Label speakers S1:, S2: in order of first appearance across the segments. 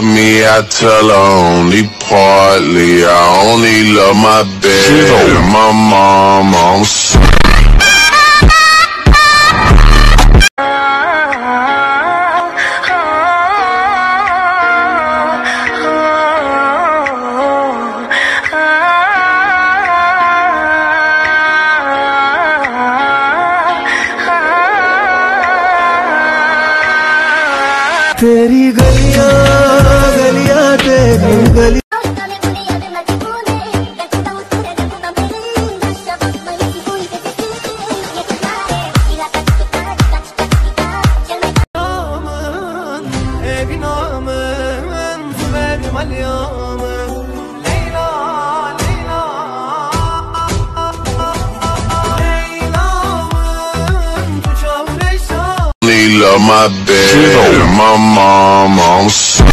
S1: love me, I tell her only partly. I only love my bed and my mom. I'm sorry. Only love my bed my mom. I'm sorry.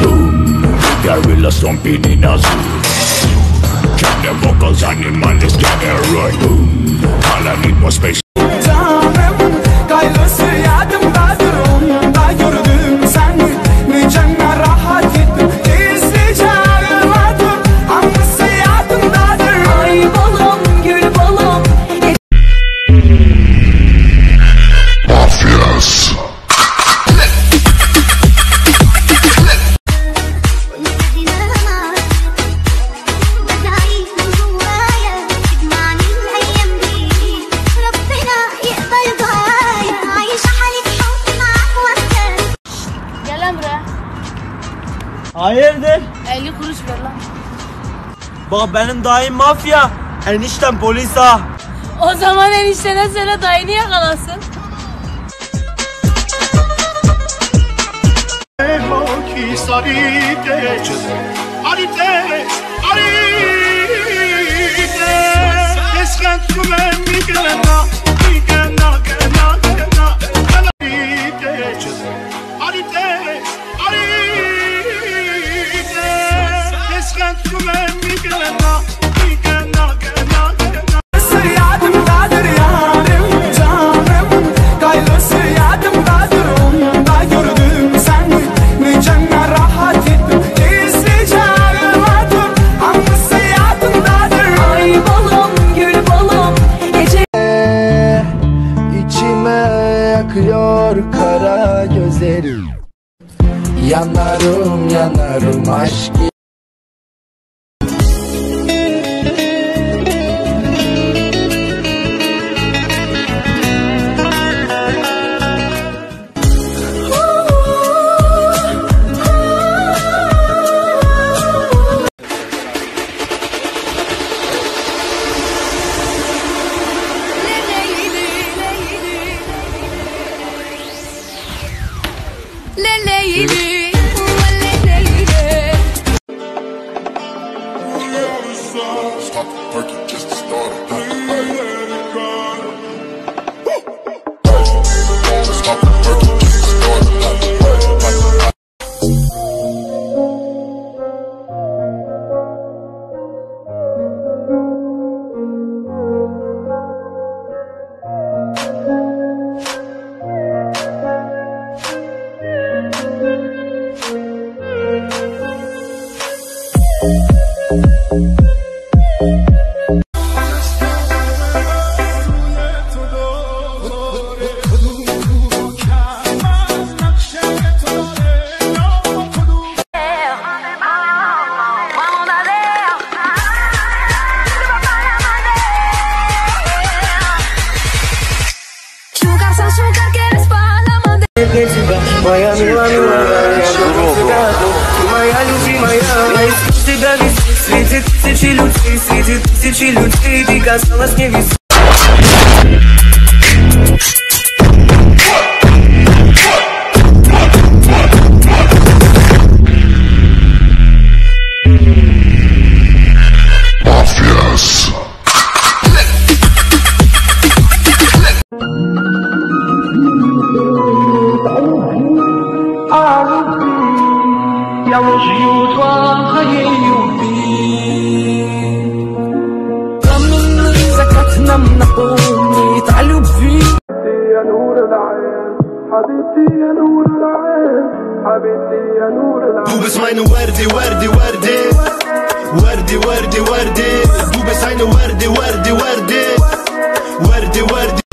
S2: Boom, Gorilla stomping in a zoo Vocals, animal is getting right Boom. All I need was space
S3: Hayırdır?
S4: 50 kuruş ver lan.
S3: Bak benim dayım mafya. Eniştem polis ha.
S4: O zaman eniştene söyle dayını yakalasın.
S5: Yadımdadır yakıyor kara gözlerim. Yanarım yanarım aşk
S4: leleyli. для тебя. Моя меланхолия, я э,
S5: Моя любимая, а я тебя висит Среди тысячи людей, среди тысячи людей. Ты казалась мне висит
S6: حبيبتي يا نور العين بوبس
S7: عينه وردي وردي وردي. وردي وردي وردي. بوبس عينه وردي وردي وردي. وردي وردي.